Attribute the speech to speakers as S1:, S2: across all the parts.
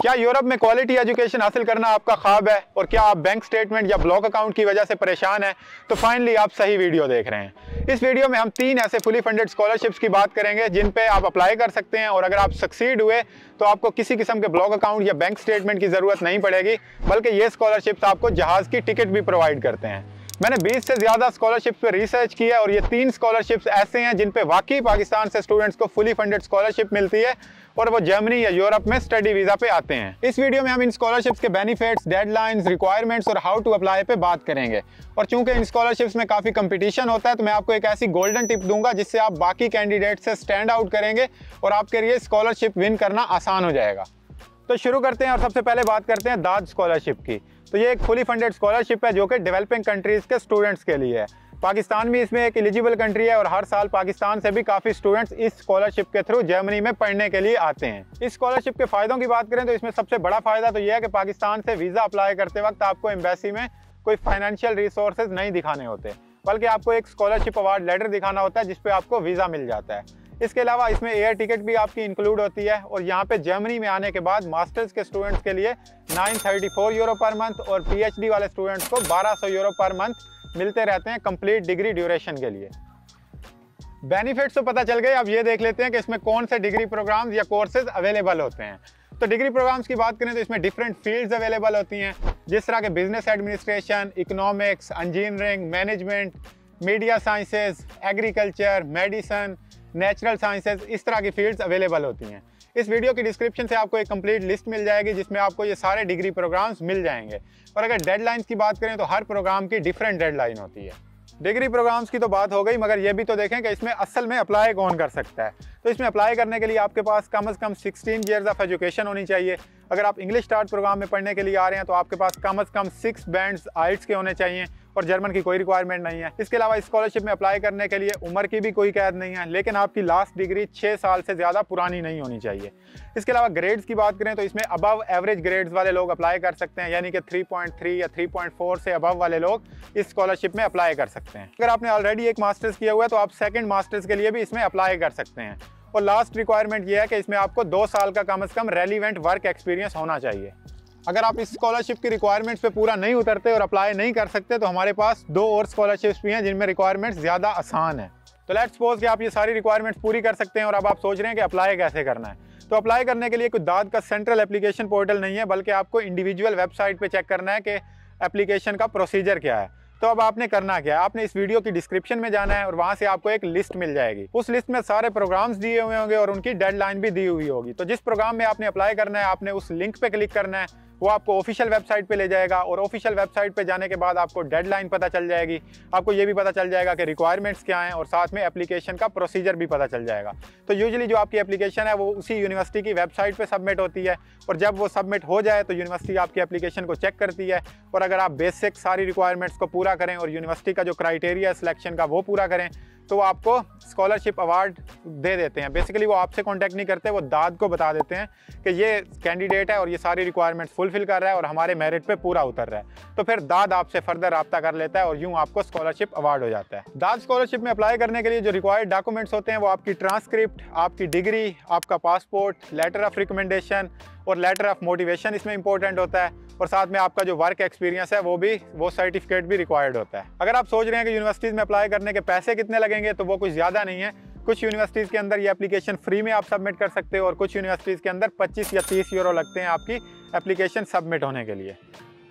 S1: क्या यूरोप में quality education हासिल करना आपका ख्वाब है? और क्या आप बैंक स्टेटमेंट या ब्लॉक अकाउंट की वजह से परेशान हैं? तो फाइनली आप सही वीडियो देख रहे हैं। इस वीडियो में हम तीन ऐसे फुली फंडेड स्कॉलरशिप्स की बात करेंगे, जिन पे आप अप्लाई कर सकते हैं। और अगर आप सक्सीड हुए तो आपको किसी किस्म के ब्लॉक अकाउंट या बैंक स्टेटमेंट की ज़रूरत नहीं पड़ेगी, बल्कि ये स्कॉलरशिप्स आपको जहाज़ की टिकट भी प्रोवाइड करते हैं। मैंने 20 से ज़्यादा स्कॉलरशिप पे रिसर्च किया और ये तीन स्कॉलरशिप्स ऐसे हैं जिन पे वाकई पाकिस्तान से स्टूडेंट्स को फुली फंडेड स्कॉलरशिप मिलती है और वो जर्मनी या यूरोप में स्टडी वीज़ा पे आते हैं। इस वीडियो में हम इन स्कॉलरशिप्स के बेनिफिट्स डेडलाइंस रिक्वायरमेंट्स और हाउ टू अप्लाई पे बात करेंगे। और चूँकि इन स्कॉलरशिप्स में काफ़ी कंपटीशन होता है तो मैं आपको एक ऐसी गोल्डन टिप दूँगा जिससे आप बाकी कैंडिडेट से स्टैंड आउट करेंगे और आपके लिए स्कॉलरशिप विन करना आसान हो जाएगा। तो शुरू करते हैं और सबसे पहले बात करते हैं दाद स्कॉलरशिप की। तो ये एक फुली फंडेड स्कॉलरशिप है जो कि डेवलपिंग कंट्रीज़ के स्टूडेंट्स के लिए है। पाकिस्तान भी इसमें एक एलिजिबल कंट्री है और हर साल पाकिस्तान से भी काफ़ी स्टूडेंट्स इस स्कॉलरशिप के थ्रू जर्मनी में पढ़ने के लिए आते हैं। इस स्कॉलरशिप के फ़ायदों की बात करें तो इसमें सबसे बड़ा फ़ायदा तो यह है कि पाकिस्तान से वीज़ा अप्लाई करते वक्त आपको एम्बेसी में कोई फाइनेंशियल रिसोर्सेज नहीं दिखाने होते, बल्कि आपको एक स्कॉलरशिप अवार्ड लेटर दिखाना होता है जिसपे आपको वीज़ा मिल जाता है। इसके अलावा इसमें एयर टिकट भी आपकी इंक्लूड होती है और यहाँ पे जर्मनी में आने के बाद मास्टर्स के स्टूडेंट्स के लिए 934 यूरो पर मंथ और पीएचडी वाले स्टूडेंट्स को 1200 यूरो पर मंथ मिलते रहते हैं कंप्लीट डिग्री ड्यूरेशन के लिए। बेनिफिट्स तो पता चल गए, अब ये देख लेते हैं कि इसमें कौन से डिग्री प्रोग्राम्स या कोर्सेज अवेलेबल होते हैं। तो डिग्री प्रोग्राम्स की बात करें तो इसमें डिफरेंट फील्ड्स अवेलेबल होती हैं, जिस तरह के business administration economics engineering management media sciences agriculture medicine natural sciences इस तरह की फील्ड्स अवेलेबल होती हैं। इस वीडियो की डिस्क्रिप्शन से आपको एक कंप्लीट लिस्ट मिल जाएगी, जिसमें आपको ये सारे डिग्री प्रोग्राम्स मिल जाएँगे। और अगर डेडलाइंस की बात करें तो हर प्रोग्राम की डिफरेंट डेडलाइन होती है। डिग्री प्रोग्राम्स की तो बात हो गई, मगर ये भी तो देखें कि इसमें असल में अप्लाई कौन कर सकता है। तो इसमें अप्लाई करने के लिए आपके पास कम अज़ कम 16 ईयर्स ऑफ़ एजुकेशन होनी चाहिए। अगर आप इंग्लिश स्टार्ट प्रोग्राम में पढ़ने के लिए आ रहे हैं तो आपके पास कम अज़ कम सिक्स बैंड्स आइट्स के होने चाहिए। और जर्मन की कोई रिक्वायरमेंट नहीं है। इसके अलावा स्कॉलरशिप में अप्लाई करने के लिए उम्र की भी कोई कैद नहीं है, लेकिन आपकी लास्ट डिग्री छः साल से ज़्यादा पुरानी नहीं होनी चाहिए। इसके अलावा ग्रेड्स की बात करें तो इसमें अबव एवरेज ग्रेड्स वाले लोग अप्लाई कर सकते हैं, यानी कि 3.3 या 3.4 से अबव वाले लोग इस स्कॉलरशिप में अप्लाई कर सकते हैं। अगर आपने ऑलरेडी एक मास्टर्स किया हुआ है तो आप सेकेंड मास्टर्स के लिए भी इसमें अप्लाई कर सकते हैं। और लास्ट रिक्वायरमेंट ये है कि इसमें आपको दो साल का कम अज़ कम रेलिवेंट वर्क एक्सपीरियंस होना चाहिए। अगर आप इस स्कॉलरशिप की रिक्वायरमेंट्स पे पूरा नहीं उतरते और अप्लाई नहीं कर सकते तो हमारे पास दो और स्कॉलरशिप्स भी हैं जिनमें रिक्वायरमेंट्स ज़्यादा आसान है। तो लेट्स सपोज़ कि आप ये सारी रिक्वायरमेंट्स पूरी कर सकते हैं और अब आप सोच रहे हैं कि अप्लाई कैसे करना है। तो अप्लाई करने के लिए कोई दाद का सेंट्रल एप्लीकेशन पोर्टल नहीं है, बल्कि आपको इंडिविजुअल वेबसाइट पर चेक करना है कि एप्लीकेशन का प्रोसीजर क्या है। तो अब आपने करना क्या है? आपने इस वीडियो की डिस्क्रिप्शन में जाना है और वहाँ से आपको एक लिस्ट मिल जाएगी। उस लिस्ट में सारे प्रोग्राम्स दिए हुए होंगे और उनकी डेडलाइन भी दी हुई होगी। तो जिस प्रोग्राम में आपने अप्लाई करना है, आपने उस लिंक पे क्लिक करना है। वो आपको ऑफिशियल वेबसाइट पे ले जाएगा और ऑफिशियल वेबसाइट पे जाने के बाद आपको डेडलाइन पता चल जाएगी। आपको ये भी पता चल जाएगा कि रिक्वायरमेंट्स क्या हैं और साथ में एप्लीकेशन का प्रोसीजर भी पता चल जाएगा। तो यूजुअली जो आपकी एप्लीकेशन है, वो उसी यूनिवर्सिटी की वेबसाइट पर सबमिट होती है और जब वो सबमिट हो जाए तो यूनिवर्सिटी आपकी एप्लीकेशन को चेक करती है और अगर आप बेसिक सारी रिक्वायरमेंट्स को पूरा करें और यूनिवर्सिटी का जो क्राइटेरिया सिलेक्शन का, वो पूरा करें तो वो आपको स्कॉलरशिप अवार्ड दे देते हैं। बेसिकली वो आपसे कांटेक्ट नहीं करते, वो दाद को बता देते हैं कि ये कैंडिडेट है और ये सारी रिक्वायरमेंट्स फुलफिल कर रहा है और हमारे मेरिट पे पूरा उतर रहा है। तो फिर दाद आपसे फर्दर रब्ता कर लेता है और यूँ आपको स्कॉलरशिप अवार्ड हो जाता है। दाद स्कॉलरशिप में अप्लाई करने के लिए जो रिक्वायर्ड डॉक्यूमेंट्स होते हैं, वो आपकी ट्रांसक्रिप्ट आपकी डिग्री आपका पासपोर्ट लेटर ऑफ़ रिकमेंडेशन और लेटर ऑफ़ मोटिवेशन इसमें इंपॉर्टेंट होता है। और साथ में आपका जो वर्क एक्सपीरियंस है, वो भी, वो सर्टिफिकेट भी रिक्वायर्ड होता है। अगर आप सोच रहे हैं कि यूनिवर्सिटीज़ में अप्लाई करने के पैसे कितने लगेंगे तो वो कुछ ज़्यादा नहीं है। कुछ यूनिवर्सिटीज़ के अंदर ये एप्लीकेशन फ्री में आप सबमिट कर सकते हो और कुछ यूनिवर्सिटीज़ के अंदर 25 या 30 यूरो लगते हैं आपकी एप्लीकेशन सबमिट होने के लिए।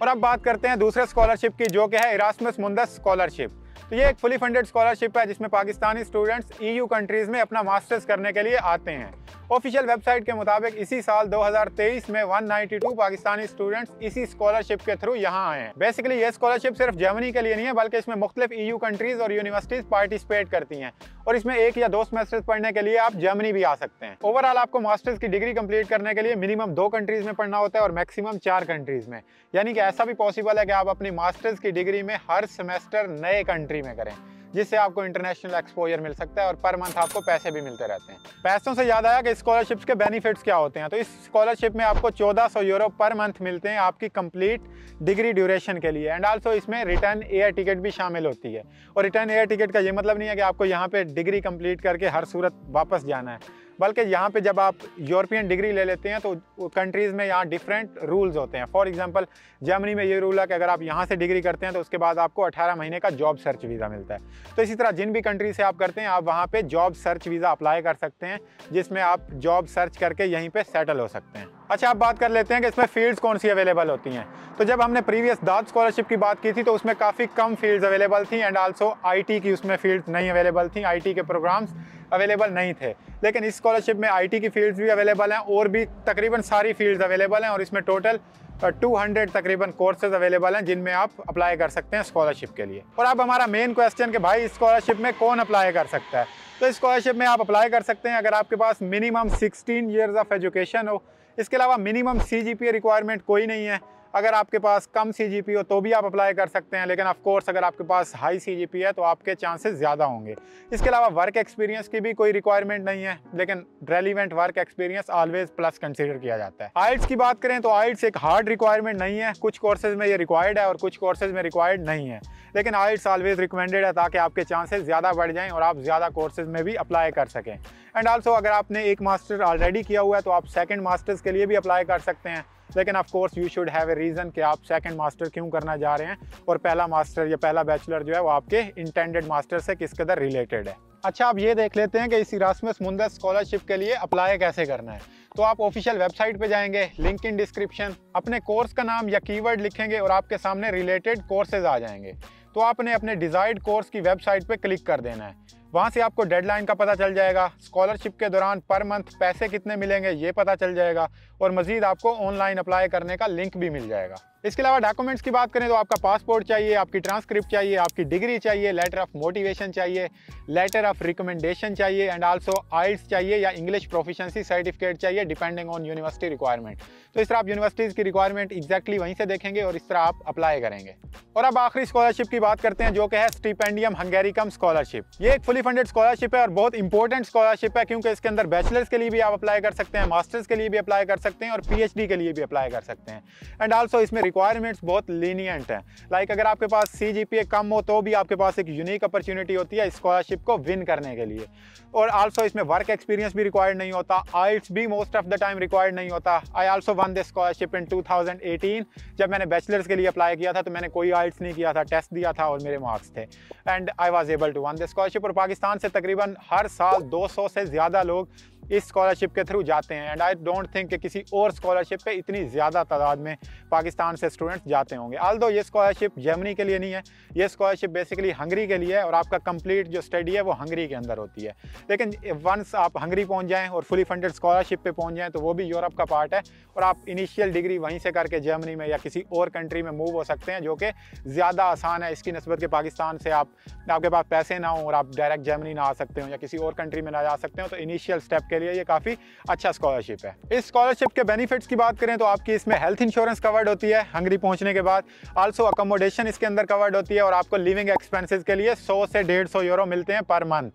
S1: और अब बात करते हैं दूसरे स्कॉलरशिप की, जो कि है इरासमस मुंदस स्कॉलरशिप तो ये एक फुली फंडेड स्कॉलरशिप है, जिसमें पाकिस्तानी स्टूडेंट्स ईयू कंट्रीज़ में अपना मास्टर्स करने के लिए आते हैं। ऑफिशियल वेबसाइट के मुताबिक इसी साल 2023 में 192 पाकिस्तानी स्टूडेंट्स इसी स्कॉलरशिप के थ्रू यहाँ आए हैं। बेसिकली ये स्कॉलरशिप सिर्फ़ जर्मनी के लिए नहीं है, बल्कि इसमें मुख्तलिफ़ ईयू कंट्रीज़ और यूनिवर्सिटीज पार्टिसिपेट करती हैं। और इसमें एक या दो सेमेस्टर्स पढ़ने के लिए आप जर्मनी भी आ सकते हैं। ओवरऑल आपको मास्टर्स की डिग्री कंप्लीट करने के लिए मिनिमम दो कंट्रीज़ में पढ़ना होता है और मैक्सिमम चार कंट्रीज़ में। यानी कि ऐसा भी पॉसिबल है कि आप अपनी मास्टर्स की डिग्री में हर सेमेस्टर नए कंट्री में करें। जिससे आपको इंटरनेशनल एक्सपोजर मिल सकता है और पर मंथ आपको पैसे भी मिलते रहते हैं। पैसों से याद आया कि स्कॉलरशिप्स के बेनिफिट्स क्या होते हैं? तो इस स्कॉलरशिप में आपको 1400 यूरो पर मंथ मिलते हैं आपकी कंप्लीट डिग्री ड्यूरेशन के लिए। एंड आल्सो इसमें रिटर्न एयर टिकट भी शामिल होती है। और रिटर्न एयर टिकट का ये मतलब नहीं है कि आपको यहाँ पर डिग्री कंप्लीट करके हर सूरत वापस जाना है। बल्कि यहाँ पे जब आप यूरोपियन डिग्री ले लेते हैं तो कंट्रीज़ में यहाँ डिफरेंट रूल्स होते हैं। फॉर एग्जांपल जर्मनी में ये रूल है कि अगर आप यहाँ से डिग्री करते हैं तो उसके बाद आपको 18 महीने का जॉब सर्च वीज़ा मिलता है। तो इसी तरह जिन भी कंट्री से आप करते हैं, आप वहाँ पर जॉब सर्च वीज़ा अप्लाई कर सकते हैं, जिसमें आप जॉब सर्च करके यहीं पर सेटल हो सकते हैं। अच्छा आप बात कर लेते हैं कि इसमें फील्ड्स कौन सी अवेलेबल होती हैं। तो जब हमने प्रीवियस दाद स्कॉलरशिप की बात की थी तो उसमें काफ़ी कम फील्ड्स अवेलेबल थी एंड आल्सो आईटी की उसमें फील्ड्स नहीं अवेलेबल थी आईटी के प्रोग्राम्स अवेलेबल नहीं थे। लेकिन इस स्कॉलरशिप में आईटी की फील्ड्स भी अवेलेबल हैं और भी तकरीबन सारी फील्ड्स अवेलेबल हैं और इसमें टोटल 200 तकरीबन कोर्सेज अवेलेबल हैं जिनमें आप अप्लाई कर सकते हैं स्कॉलरशिप के लिए। और अब हमारा मेन क्वेश्चन कि भाई स्कॉलरशिप में कौन अप्लाई कर सकता है? तो स्कॉलरशिप में आप अप्लाई कर सकते हैं अगर आपके पास मिनिमम 16 इयर्स ऑफ़ एजुकेशन हो। इसके अलावा मिनिमम सी रिक्वायरमेंट कोई नहीं है। अगर आपके पास कम सी हो तो भी आप अप्लाई कर सकते हैं, लेकिन ऑफ़ कोर्स अगर आपके पास हाई सी है तो आपके चांसेस ज़्यादा होंगे। इसके अलावा वर्क एक्सपीरियंस की भी कोई रिक्वायरमेंट नहीं है, लेकिन relevant work experience always plus consider किया जाता है। आइट्स की बात करें तो आइट्स एक हार्ड रिक्वायरमेंट नहीं है, कुछ कोर्सेज में ये रिक्वायर्ड है और कुछ कोर्सेज में रिक्वायर्ड नहीं है। लेकिन आइट्स ऑलवेज रिकमेंडेड है ताकि आपके चांसेस ज़्यादा बढ़ जाएँ और आप ज़्यादा कोर्सेज में भी अप्लाई कर सकें। एंड ऑल्सो अगर आपने एक मास्टर ऑलरेडी किया हुआ है तो आप सेकेंड मास्टर्स के लिए भी अप्लाई कर सकते हैं। लेकिन of course you should have a reason कि आप सेकंड मास्टर क्यों करना जा रहे हैं और पहला मास्टर या पहला बैचलर जो है वो आपके इंटेंडेड मास्टर से किस कदर रिलेटेड है। अच्छा आप ये देख लेते हैं कि इस इरासमस मुंदस स्कॉलरशिप के लिए अप्लाई कैसे करना है। तो आप ऑफिशियल वेबसाइट पे जाएँगे लिंक इन डिस्क्रिप्शन अपने कोर्स का नाम या कीवर्ड लिखेंगे और आपके सामने रिलेटेड कोर्सेज आ जाएँगे। तो आपने अपने डिज़ायर्ड कोर्स की वेबसाइट पर क्लिक कर देना है। वहाँ से आपको डेडलाइन का पता चल जाएगा स्कॉलरशिप के दौरान पर मंथ पैसे कितने मिलेंगे ये पता चल जाएगा और मज़ीद आपको ऑनलाइन अप्लाई करने का लिंक भी मिल जाएगा। इसके अलावा डॉक्यूमेंट्स की बात करें तो आपका पासपोर्ट चाहिए, आपकी ट्रांसक्रिप्ट चाहिए, आपकी डिग्री चाहिए लेटर ऑफ़ मोटिवेशन चाहिए लेटर ऑफ़ रिकमेंडेशन चाहिए एंड आल्सो आइल्स चाहिए या इंग्लिश प्रोफिशंसी सर्टिफिकेट चाहिए डिपेंडिंग ऑन यूनिवर्सिटी रिक्वायरमेंट तो इस तरह आप यूनिवर्सिटीज़ की रिक्वायरमेंट एक्जैक्टली वहीं से देखेंगे और इस तरह आप अप्लाई करेंगे। और अब आखिरी स्कॉलरशिप की बात करते हैं जो कि है स्टीपेंडियम हंगेरिकम स्कॉलरशिप ये एक फुली फंडेड स्कॉलरशिप है और बहुत इंपॉर्टेंट स्कॉलरशिप है क्योंकि इसके अंदर बैचलर्स के लिए भी आप अप्लाई कर सकते हैं मास्टर्स के लिए भी अप्लाई कर सकते हैं और पीएचडी के लिए भी अप्लाई कर सकते हैं। एंड आल्सो इसमें रिक्वायरमेंट्स बहुत लीनियंट हैं। लाइक अगर आपके पास CGPA कम हो तो भी आपके पास एक यूनिक अपॉर्चुनिटी होती है स्कॉलरशिप को विन करने के लिए। और आल्सो इसमें वर्क एक्सपीरियंस भी रिक्वायर्ड नहीं होता आइट्स भी most of the time required नहीं होता। I also won this scholarship in 2018 जब मैंने बैचलर्स के लिए अप्लाई किया था तो मैंने कोई आइट्स नहीं किया था टेस्ट दिया था और मेरे मार्क्स थे। And I was able to won this scholarship और पाकिस्तान से तकरीबन हर साल 200 से ज़्यादा लोग इस स्कॉलरशिप के थ्रू जाते हैं। एंड आई डोंट थिंक कि किसी और स्कॉलरशिप पे इतनी ज़्यादा तादाद में पाकिस्तान से स्टूडेंट्स जाते होंगे। आल दो ये स्कॉलरशिप जर्मनी के लिए नहीं है। ये स्कॉलरशिप बेसिकली हंगरी के लिए है और आपका कंप्लीट जो स्टडी है वो हंगरी के अंदर होती है। लेकिन वंस आप हंगरी पहुँच जाएँ और फुली फंडेड स्कॉलरशिप पर पहुँच जाएँ तो वो भी यूरोप का पार्ट है। और आप इनिशियल डिग्री वहीं से करके जर्मनी में या किसी और कंट्री में मूव हो सकते हैं, जो कि ज़्यादा आसान है। इसकी नस्बत के पाकिस्तान से आप, आपके पास पैसे ना हो और आप डायरेक्ट जर्मनी ना आ सकते हो या किसी और कंट्री में ना जा सकते हो तो इनिशियल स्टेप के लिए ये काफ़ी अच्छा स्कॉलरशिप है। इस स्कॉलरशिप के बेनिफिट्स की बात करें तो आपकी इसमें हेल्थ इंश्योरेंस कवर्ड होती है हंगरी पहुँचने के बाद। आल्सो अकोमोडेशन इसके अंदर कवर्ड होती है और आपको लिविंग एक्सपेंसेस के लिए 100 से 150 यूरो मिलते हैं पर मंथ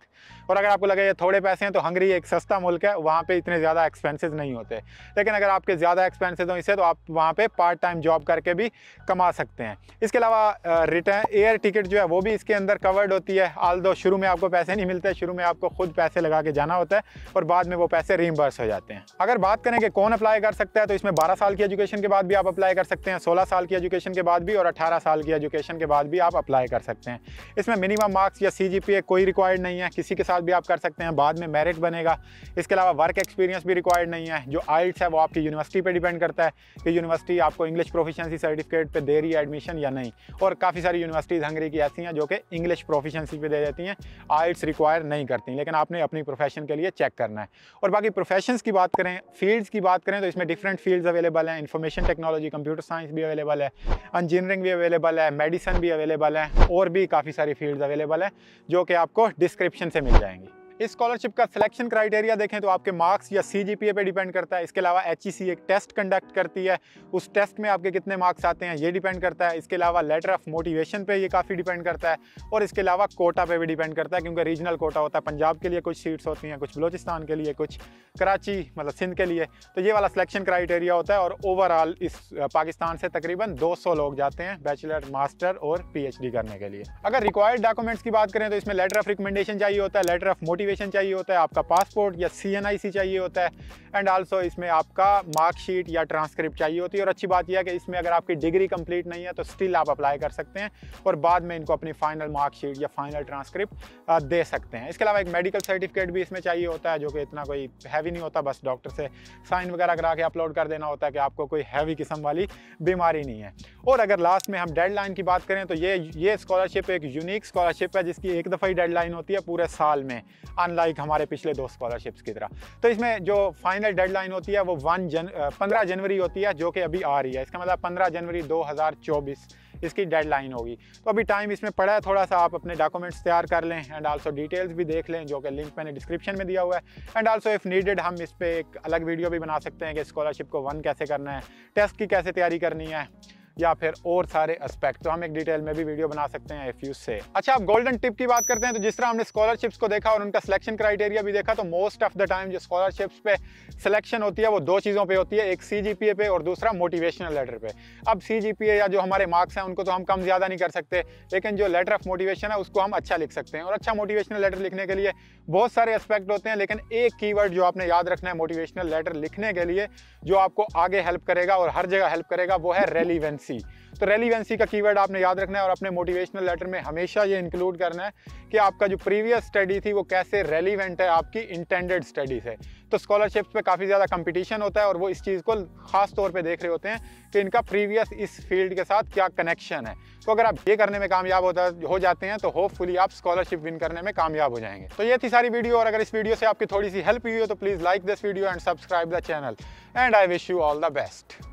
S1: और अगर आपको लगे ये थोड़े पैसे हैं तो हंगरी एक सस्ता मुल्क है, वहाँ पे इतने ज़्यादा एक्सपेंसेस नहीं होते। लेकिन अगर आपके ज़्यादा एक्सपेंसेस हो इससे तो आप वहाँ पे पार्ट टाइम जॉब करके भी कमा सकते हैं। इसके अलावा रिटर्न एयर टिकट जो है वो भी इसके अंदर कवर्ड होती है। आल शुरू में आपको पैसे नहीं मिलते, शुरू में आपको खुद पैसे लगा के जाना होता है और बाद में वो पैसे रीम्बर्स हो जाते हैं। अगर बात करें कि कौन अप्लाई कर सकता है तो इसमें बारह साल की एजुकेशन के बाद भी आप अप्लाई कर सकते हैं, सोलह साल की एजुकेशन के बाद भी और अठारह साल की एजुकेशन के बाद भी आप अप्लाई कर सकते हैं। इसमें मिनिमम मार्क्स या सीजीपीए कोई रिक्वायर्ड नहीं है, किसी के साथ भी आप कर सकते हैं, बाद में मेरिट बनेगा। इसके अलावा वर्क एक्सपीरियंस भी रिक्वायर्ड नहीं है, जो आइल्स है वो आपकी यूनिवर्सिटी पर डिपेंड करता है कि यूनिवर्सिटी आपको इंग्लिश प्रोफिशेंसी सर्टिफिकेट पर दे रही है एडमिशन या नहीं। और काफ़ी सारी यूनिवर्सिटीज़ हंगरी की ऐसी हैं जो कि इंग्लिश प्रोफिशेंसी पे दे देती हैं आइल्स रिक्वायर नहीं करती, लेकिन आपने अपनी प्रोफेशन के लिए चेक करना है। और बाकी प्रोफेशंस की बात करें फील्ड्स की बात करें तो इसमें डिफरेंट फील्ड्स अवेलेबल हैं इन्फॉर्मेशन टेक्नोलॉजी कंप्यूटर साइंस भी अवेलेबल है इंजीनियरिंग भी अवेलेबल है मेडिसन भी अवेलेबल है, और भी काफ़ी सारी फील्ड्स अवेलेबल हैं, जो कि आपको डिस्क्रिप्शन से मिल जाएँगी। इस स्कॉलरशिप का सिलेक्शन क्राइटेरिया देखें तो आपके मार्क्स या सी जी पे डिपेंड करता है। इसके अलावा एच e एक टेस्ट कंडक्ट करती है। उस टेस्ट में आपके कितने मार्क्स आते हैं, ये डिपेंड करता है। इसके अलावा लेटर ऑफ़ मोटिवेशन पे ये काफ़ी डिपेंड करता है। और इसके अलावा कोटा पे भी डिपेंड करता है, क्योंकि रीजनल कोटा होता है। पंजाब के लिए कुछ सीट्स होती हैं, कुछ बलोचिस्तान के लिए, कुछ कराची मतलब सिंध के लिए। तो ये वाला सिलेक्शन क्राइटेरिया होता है और ओवरऑल इस पाकिस्तान से तकरीबन दो सौ लोग जाते हैं बैचलर मास्टर और पीएचडी करने के लिए। अगर रिक्वायर्ड डॉक्यूमेंट्स की बात करें तो इसमें लेटर ऑफ़ रिकमेंडेशन चाहिए होता है लेटर ऑफ़ मोटिवेशन मोटिवेशन चाहिए होता है, आपका पासपोर्ट या सीएनआईसी चाहिए होता है एंड आल्सो इसमें आपका मार्कशीट या ट्रांसक्रिप्ट चाहिए होती है। और अच्छी बात यह है कि इसमें अगर आपकी डिग्री कंप्लीट नहीं है तो स्टिल आप अप्लाई कर सकते हैं और बाद में इनको अपनी फाइनल मार्कशीट या फाइनल ट्रांसक्रिप्ट दे सकते हैं। इसके अलावा एक मेडिकल सर्टिफिकेट भी इसमें चाहिए होता है, जो कि इतना कोई हैवी नहीं होता, बस डॉक्टर से साइन वगैरह करा के अपलोड कर देना होता है कि आपको कोई हैवी किस्म वाली बीमारी नहीं है। और अगर लास्ट में हम डेडलाइन की बात करें तो ये ये स्कॉलरशिप एक यूनिक स्कॉलरशिप है, जिसकी एक दफ़ा ही डेडलाइन होती है पूरे साल में। अनलाइक हमारे पिछले दो स्कॉलरशिप्स की तरह। तो इसमें जो फाइनल डेडलाइन होती है, वो वन जन पंद्रह जनवरी होती है, जो कि अभी आ रही है। इसका मतलब पंद्रह जनवरी दो हज़ार चौबीस, इसकी डेडलाइन होगी। तो अभी टाइम इसमें पड़ा है थोड़ा सा आप अपने डॉक्यूमेंट्स तैयार कर लें एंड आल्सो डिटेल्स भी देख लें, जो कि लिंक मैंने डिस्क्रिप्शन में दिया हुआ है। एंड आल्सो इफ़ नीडेड हम इस पर एक अलग वीडियो भी बना सकते हैं कि स्कॉलरशिप को वन कैसे करना है टेस्ट की कैसे तैयारी करनी है। या फिर और सारे एस्पेक्ट तो हम एक डिटेल में भी वीडियो बना सकते हैं इफ़ यू से अच्छा आप गोल्डन टिप की बात करते हैं तो जिस तरह हमने स्कॉलरशिप्स को देखा और उनका सिलेक्शन क्राइटेरिया भी देखा तो मोस्ट ऑफ़ द टाइम जो स्कॉलरशिप्स पे सिलेक्शन होती है, वो दो चीज़ों पर होती है, एक सी पे और दूसरा मोटिवेशनल लेटर पे। अब सी या जो हमारे मार्क्स हैं, उनको तो हम कम ज़्यादा नहीं कर सकते, लेकिन जो लेटर ऑफ़ मोटिवेशन है, उसको हम अच्छा लिख सकते हैं। और अच्छा मोटिवेशनल लेटर लिखने के लिए बहुत सारे एस्पेक्ट होते हैं, लेकिन एक कीवर्ड जो आपने याद रखना है मोटिवेशनल लेटर लिखने के लिए, जो आपको आगे हेल्प करेगा और हर जगह हेल्प करेगा, वो है रेलिवेंसी तो रेलिवेंसी का कीवर्ड आपने याद रखना है और अपने मोटिवेशनल लेटर में हमेशा ये इंक्लूड करना है कि आपका जो प्रीवियस स्टडी थी वो कैसे रेलिवेंट है, आपकी इंटेंडेड स्टडी से। तो स्कॉलरशिप्स पे काफ़ी ज़्यादा कंपटीशन होता है और वो इस चीज़ को ख़ास तौर पे देख रहे होते हैं कि इनका प्रीवियस इस फ़ील्ड के साथ क्या कनेक्शन है। तो अगर आप ये करने में कामयाब होता, हो जाते हैं तो होपफुली आप स्कॉलरशिप विन करने में कामयाब हो जाएँगे। तो ये थी सारी वीडियो और अगर इस वीडियो से आपकी थोड़ी सी हेल्प हुई हो तो please like this video and subscribe the channel and I wish you all the best